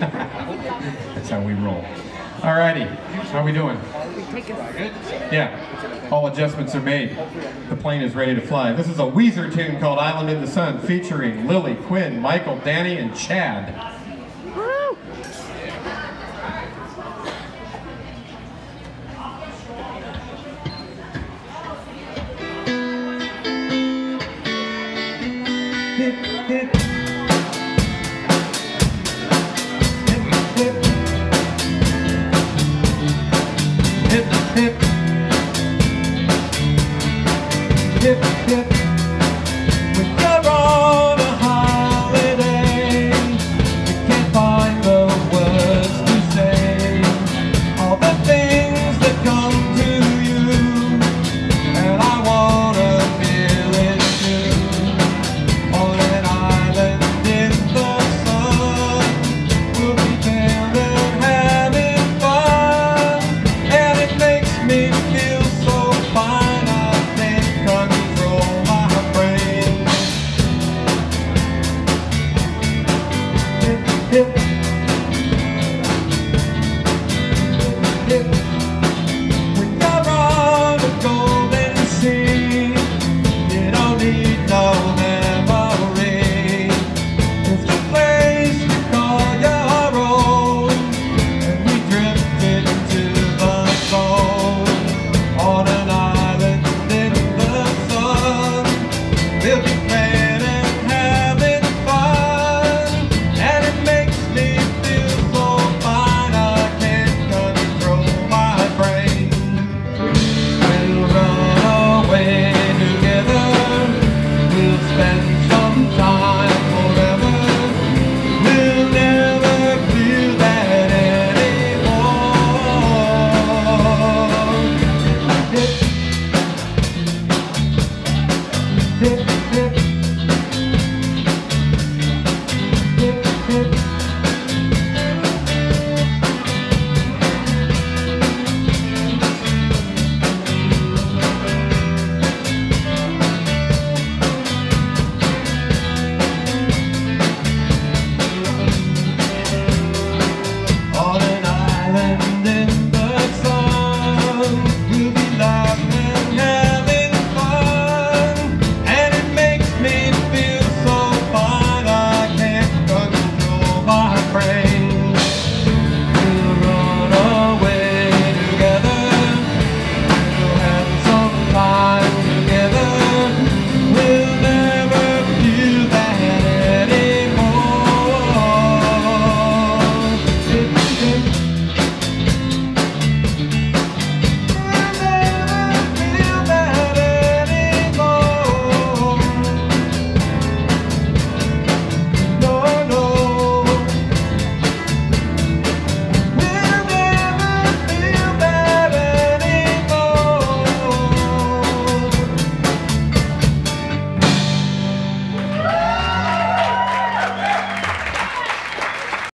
That's how we roll. All righty, how we doing? Yeah, all adjustments are made. The plane is ready to fly. This is a Weezer tune called Island in the Sun featuring Lily, Quinn, Michael, Danny, and Chad. Hit, hit. Hip. Hip. hip